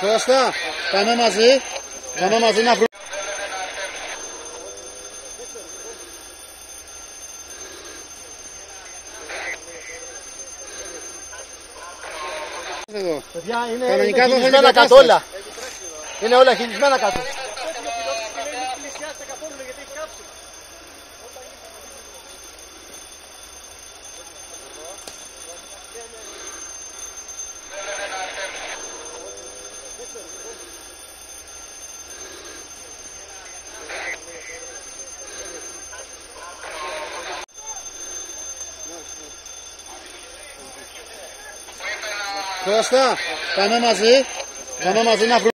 Κώστα, πάμε μαζί. Πάμε μαζί να βρούμε. Εδώ. Παιδιά, είναι, Κανονικά είναι δεν χειρισμένα θέλει κάτω κατάσταση. όλα. Είναι όλα χειρισμένα κάτω. Κώστα, πάμε μαζί. Πάμε μαζί να βρούμε.